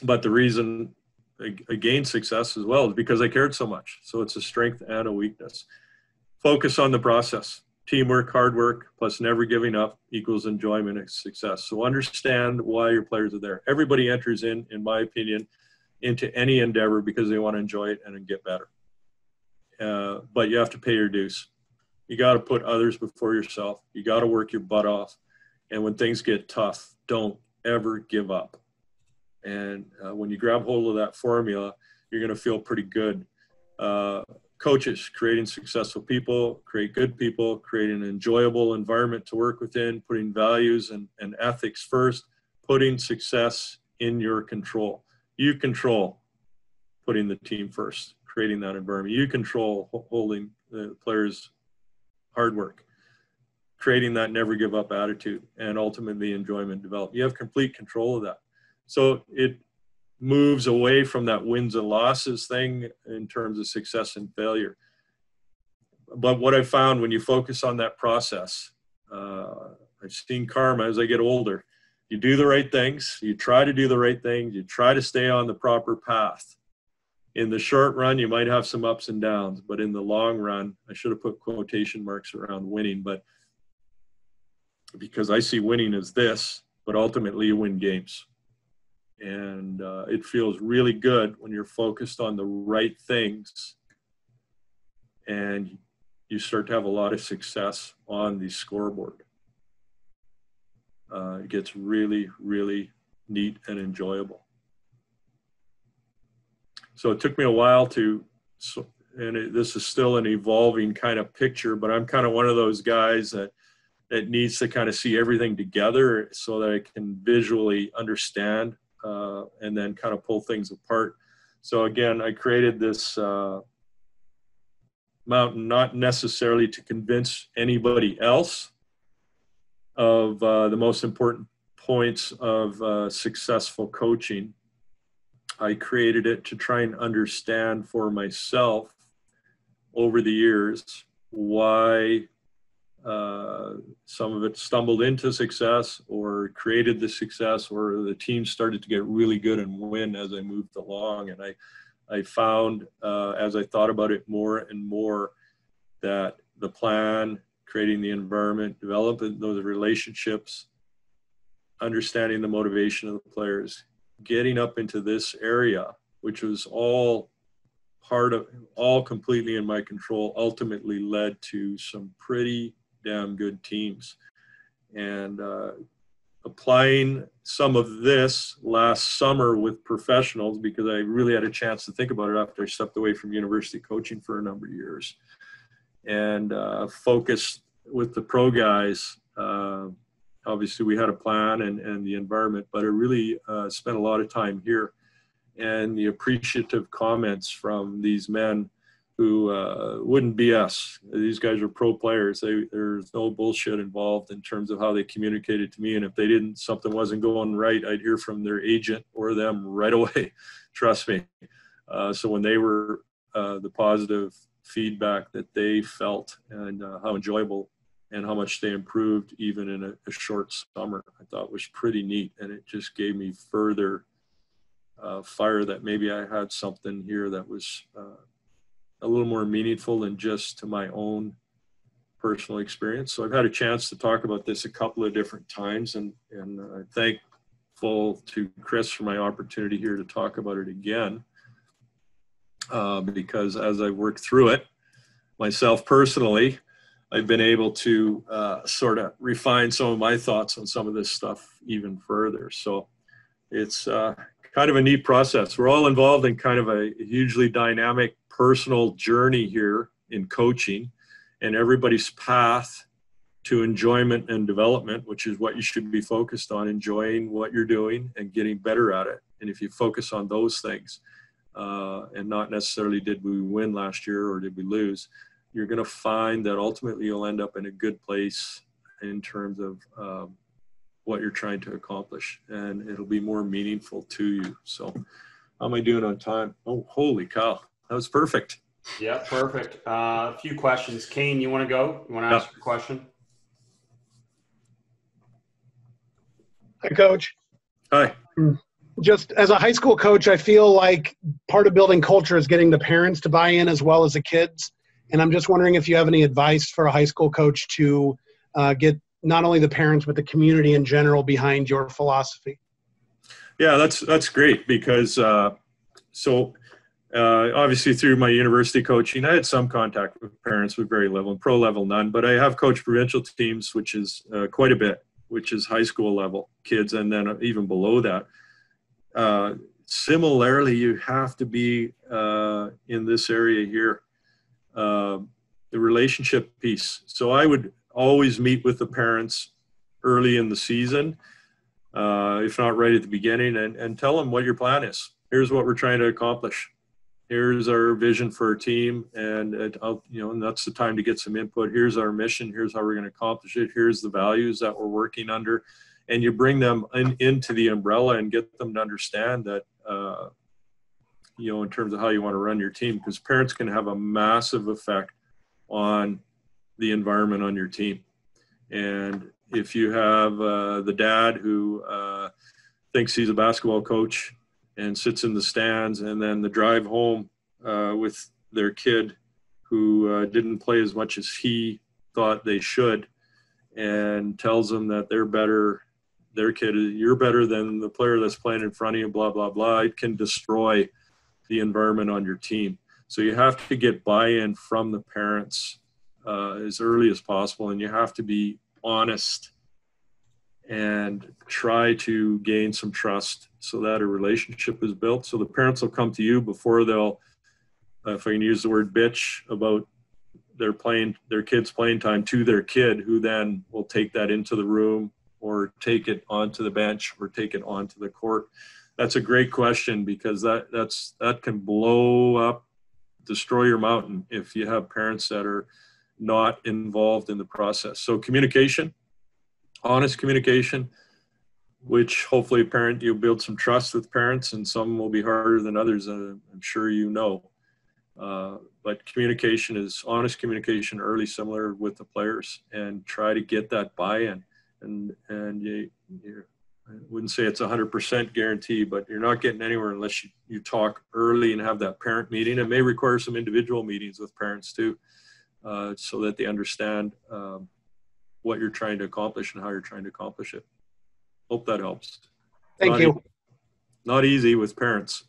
But the reason I, I gained success as well is because I cared so much. So it's a strength and a weakness. Focus on the process. Teamwork, hard work, plus never giving up equals enjoyment and success. So understand why your players are there. Everybody enters in, in my opinion, into any endeavor because they want to enjoy it and get better. Uh, but you have to pay your dues. You got to put others before yourself. You got to work your butt off. And when things get tough, don't ever give up. And uh, when you grab hold of that formula, you're going to feel pretty good. Uh, coaches, creating successful people, create good people, create an enjoyable environment to work within, putting values and, and ethics first, putting success in your control. You control putting the team first, creating that environment. You control holding the players' hard work, creating that never give up attitude, and ultimately enjoyment develop. You have complete control of that. So it moves away from that wins and losses thing in terms of success and failure. But what I found when you focus on that process, uh, I've seen karma as I get older you do the right things, you try to do the right things, you try to stay on the proper path. In the short run, you might have some ups and downs, but in the long run, I should have put quotation marks around winning, but because I see winning as this, but ultimately you win games. And uh, it feels really good when you're focused on the right things and you start to have a lot of success on the scoreboard uh, it gets really, really neat and enjoyable. So it took me a while to, and it, this is still an evolving kind of picture, but I'm kind of one of those guys that that needs to kind of see everything together so that I can visually understand uh, and then kind of pull things apart. So again, I created this uh, mountain not necessarily to convince anybody else, of uh, the most important points of uh, successful coaching. I created it to try and understand for myself over the years why uh, some of it stumbled into success or created the success or the team started to get really good and win as I moved along. And I, I found uh, as I thought about it more and more that the plan creating the environment, developing those relationships, understanding the motivation of the players, getting up into this area, which was all part of, all completely in my control, ultimately led to some pretty damn good teams. And uh, applying some of this last summer with professionals because I really had a chance to think about it after I stepped away from university coaching for a number of years and uh, focused with the pro guys. Uh, obviously, we had a plan and, and the environment, but I really uh, spent a lot of time here. And the appreciative comments from these men who uh, wouldn't BS. These guys are pro players. They, there's no bullshit involved in terms of how they communicated to me. And if they didn't, something wasn't going right, I'd hear from their agent or them right away. (laughs) Trust me. Uh, so when they were uh, the positive feedback that they felt and uh, how enjoyable and how much they improved even in a, a, short summer. I thought was pretty neat and it just gave me further uh, fire that maybe i had something here that was uh, a little more meaningful than just to my own personal experience. So i've had a chance to talk about this a couple of different times and and I uh, thankful to chris for my opportunity here to talk about it again uh, because as I work through it myself personally, I've been able to uh, sort of refine some of my thoughts on some of this stuff even further. So it's uh, kind of a neat process. We're all involved in kind of a hugely dynamic personal journey here in coaching, and everybody's path to enjoyment and development, which is what you should be focused on enjoying what you're doing and getting better at it. And if you focus on those things, uh, and not necessarily did we win last year or did we lose, you're going to find that ultimately you'll end up in a good place in terms of um, what you're trying to accomplish and it'll be more meaningful to you. So How am I doing on time? Oh, holy cow. That was perfect. Yeah, perfect. Uh, a few questions. Kane, you want to go? You want to ask Yeah. a question? Hi, Coach. Hi. Just as a high school coach, I feel like part of building culture is getting the parents to buy in as well as the kids. And I'm just wondering if you have any advice for a high school coach to uh, get not only the parents but the community in general behind your philosophy. Yeah, that's that's great because uh, so uh, obviously through my university coaching, I had some contact with parents with very level and pro level none, but I have coached provincial teams, which is uh, quite a bit, which is high school level kids, and then even below that. Uh, similarly, you have to be uh, in this area here, uh, the relationship piece. So I would always meet with the parents early in the season uh, if not right at the beginning, and, and tell them what your plan is. Here's what we're trying to accomplish. Here's our vision for our team, and it, you know, and that's the time to get some input. Here's our mission. Here's how we're going to accomplish it. Here's the values that we're working under, and you bring them in, into the umbrella and get them to understand that, uh, you know, in terms of how you want to run your team, because parents can have a massive effect on the environment on your team, and if you have uh, the dad who uh, thinks he's a basketball coach and sits in the stands, and then the drive home uh, with their kid who uh, didn't play as much as he thought they should, and tells them that they're better, their kid, you're better than the player that's playing in front of you, blah, blah, blah, it can destroy the environment on your team. So you have to get buy in from the parents uh, as early as possible, and you have to be honest and try to gain some trust so that a relationship is built. So the parents will come to you before they'll, uh, if I can use the word bitch, about their playing their kids' playing time to their kid, who then will take that into the room or take it onto the bench or take it onto the court. That's a great question because that that's that can blow up, destroy your mountain if you have parents that are not involved in the process. So communication, honest communication, which hopefully parent you build some trust with parents, and some will be harder than others. Uh, I'm sure you know. Uh, but communication is honest communication early, similar with the players, and try to get that buy-in. And and you, you I wouldn't say it's a hundred percent guarantee, but you're not getting anywhere unless you, you talk early and have that parent meeting. It may require some individual meetings with parents too uh, so that they understand um, what you're trying to accomplish and how you're trying to accomplish it. Hope that helps. Thank Not you. e- Not easy with parents.